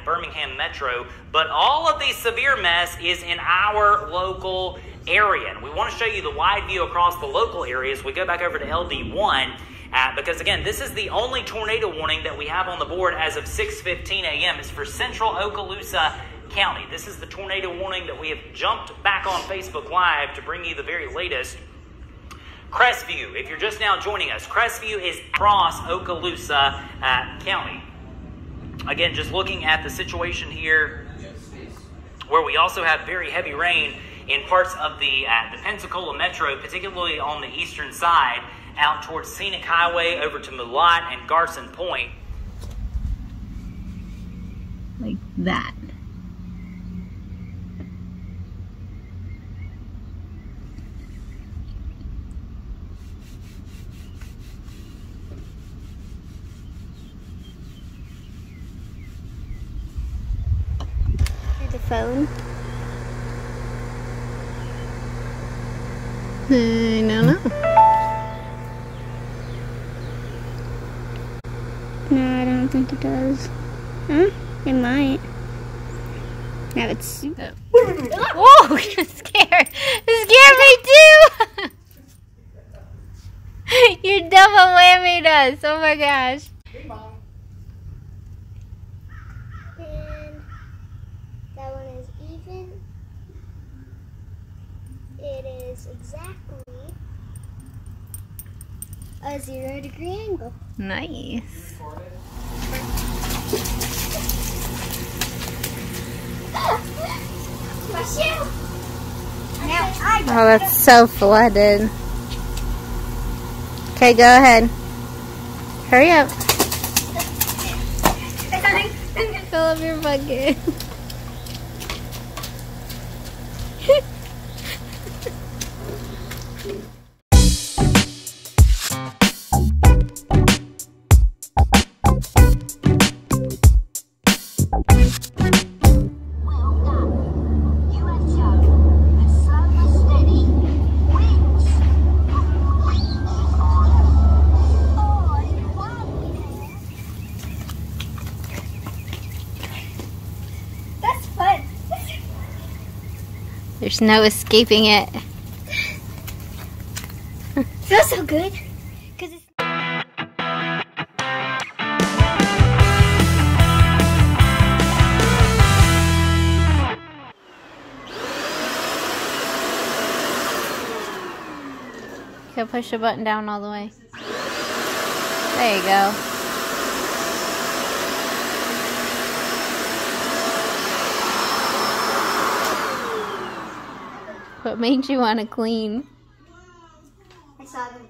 the Birmingham metro, but all of the severe mess is in our local area. And we want to show you the wide view across the local areas. We go back over to LD1 uh, because again, this is the only tornado warning that we have on the board as of 6:15 a.m. It's for Central Okaloosa County. This is the tornado warning that we have jumped back on Facebook Live to bring you the very latest. Crestview, if you're just now joining us, Crestview is across Okaloosa uh, County. Again, just looking at the situation here, where we also have very heavy rain in parts of the, uh, the Pensacola Metro, particularly on the eastern side, out towards Scenic Highway over to Mulat and Garcon Point. Like that. The phone. Hmm, I don't know. No, I don't think it does. Huh? It might. Now it's. Oh. Whoa, you're scared. You scared me too. you double whammied us. Oh my gosh. And that one is even. It is exactly a zero degree angle. Nice. My shoe! Now I Oh, that's so flooded. Okay, go ahead. Hurry up. Fill up your bucket. There's no escaping it. Feels so good. Cause it's push the button down all the way. There you go. What made you want to clean? I saw the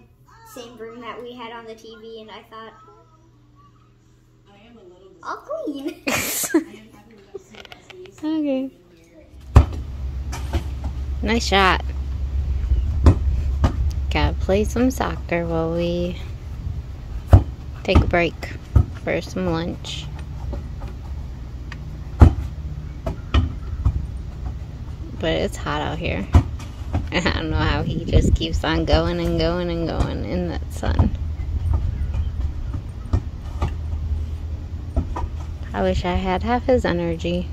same room that we had on the TV, and I thought, I am a little. I'll clean. okay. Nice shot. Gotta play some soccer while we take a break for some lunch. But it's hot out here. I don't know how he just keeps on going and going and going in that sun. I wish I had half his energy.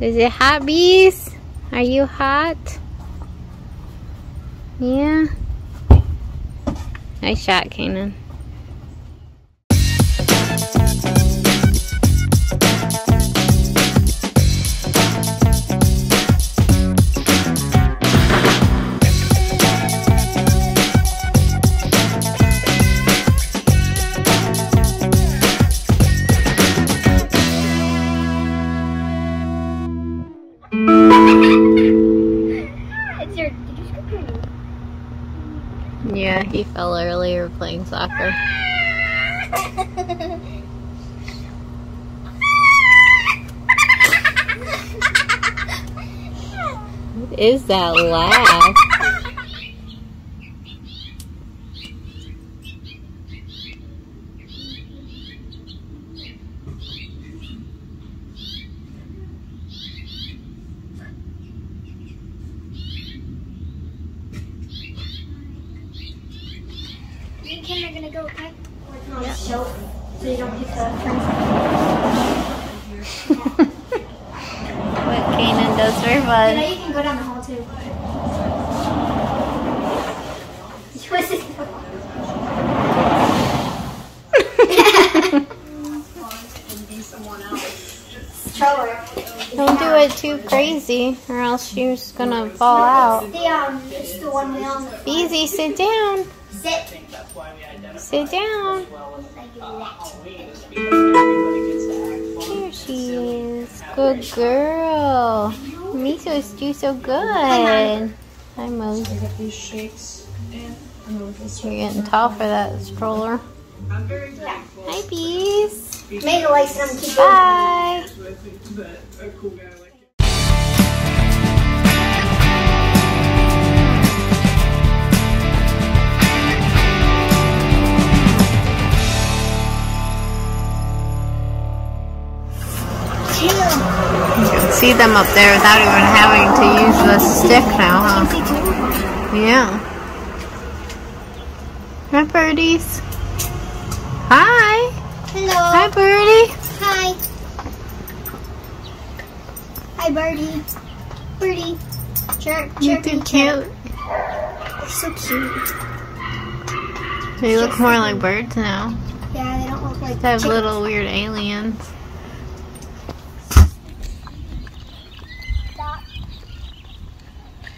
Is it hot, bees? Are you hot? Yeah. Nice shot, Cainan. Yeah, he fell earlier playing soccer. What is that laugh? Me and Kim are gonna go, okay? Working on the shelf so you don't hit the fence. what Cainan does for fun. you can go down the hall too. Twist Don't do it too crazy, or else she's gonna fall out. The um, it's the one way on the Easy, sit down. Sit Sit down. like that. Here she is. Good girl. Miso's do so good. Hi, Mose. You're getting tall for that stroller. Hi, bees. Make the lights and I'm keep going. Bye. See them up there without even having to use the stick now, huh? Yeah. Hi, birdies. Hi. Hello. Hi, birdie. Hi. Hi, Birdie. Birdie. Chirp, You chirp, too cute. You're so cute. They look more like birds now. Yeah, they don't look like They have little weird aliens.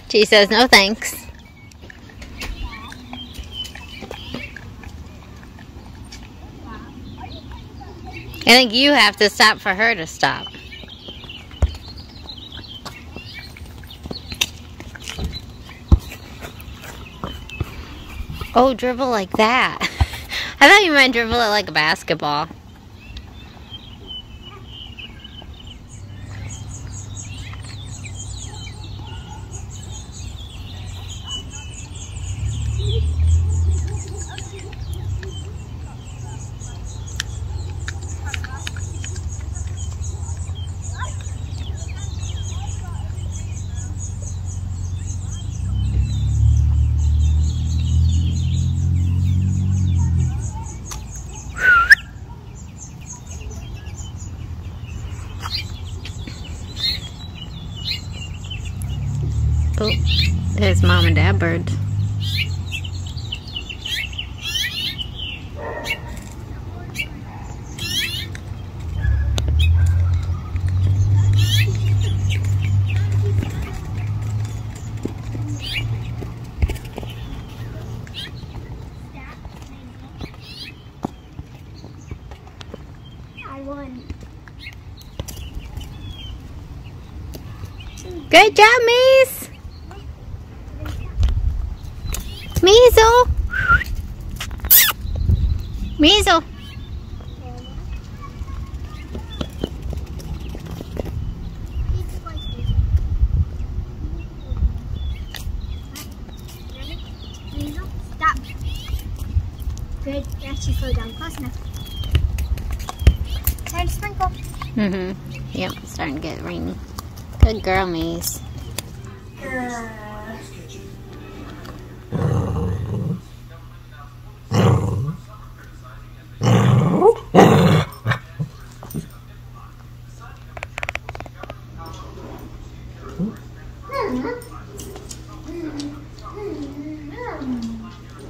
She says no thanks. I think you have to stop for her to stop. Oh, dribble like that. I thought you meant dribble it like a basketball. Oh, there's won. Good job, Maze. Measle. Measle. Stop. Good. Actually, slow down. Close enough. Time to sprinkle. Mm-hmm. Yep, it's starting to get rainy. Good girl, Maze.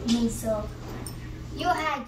Miso. You had